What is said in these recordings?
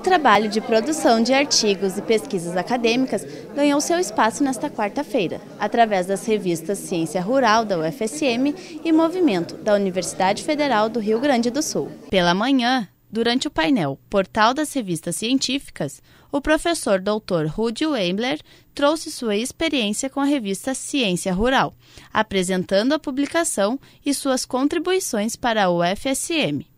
trabalho de produção de artigos e pesquisas acadêmicas ganhou seu espaço nesta quarta-feira, através das revistas Ciência Rural da UFSM e Movimento da Universidade Federal do Rio Grande do Sul. Pela manhã, durante o painel Portal das Revistas Científicas, o professor Dr. Rudy Wembler trouxe sua experiência com a revista Ciência Rural, apresentando a publicação e suas contribuições para a UFSM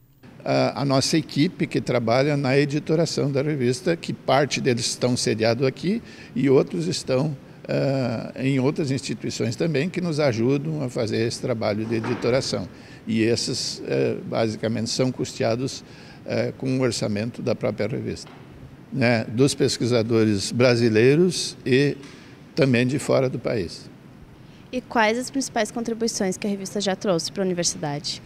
a, nossa equipe que trabalha na editoração da revista, que parte deles estão sediados aqui e outros estão uh, em outras instituições também que nos ajudam a fazer esse trabalho de editoração. E esses, uh, basicamente, são custeados uh, com o orçamento da própria revista, né, dos pesquisadores brasileiros e também de fora do país. E quais as principais contribuições que a revista já trouxe para a universidade?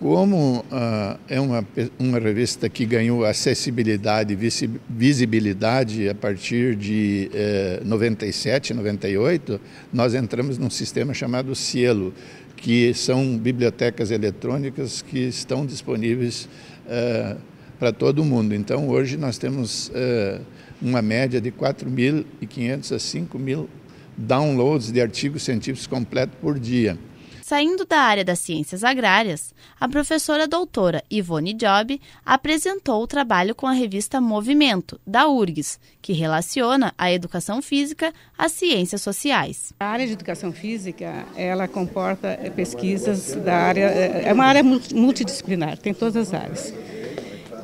Como uh, é uma, uma revista que ganhou acessibilidade e visibilidade a partir de eh, 97, 98, nós entramos num sistema chamado Cielo, que são bibliotecas eletrônicas que estão disponíveis uh, para todo mundo. Então, hoje nós temos uh, uma média de 4.500 a 5.000 downloads de artigos científicos completos por dia. Saindo da área das ciências agrárias, a professora doutora Ivone Job apresentou o trabalho com a revista Movimento, da URGS, que relaciona a educação física às ciências sociais. A área de educação física, ela comporta pesquisas da área, é uma área multidisciplinar, tem todas as áreas.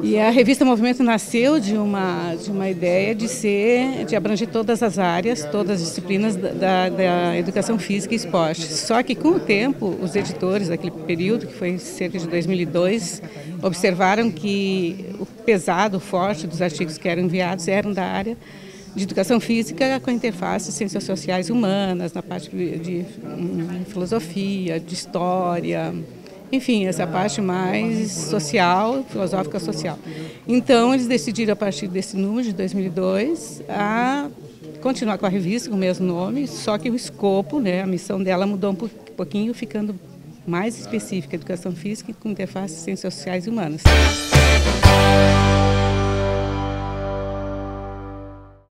E a revista Movimento nasceu de uma, de uma ideia de ser, de abranger todas as áreas, todas as disciplinas da, da educação física e esporte. Só que com o tempo, os editores daquele período, que foi cerca de 2002, observaram que o pesado, o forte dos artigos que eram enviados eram da área de educação física com a interface ciências sociais humanas, na parte de, de, de filosofia, de história, enfim, essa parte mais social, filosófica social. Então, eles decidiram, a partir desse número de 2002, a continuar com a revista com o mesmo nome, só que o escopo, né, a missão dela mudou um pouquinho, ficando mais específica, educação física com interface ciências sociais e humanas.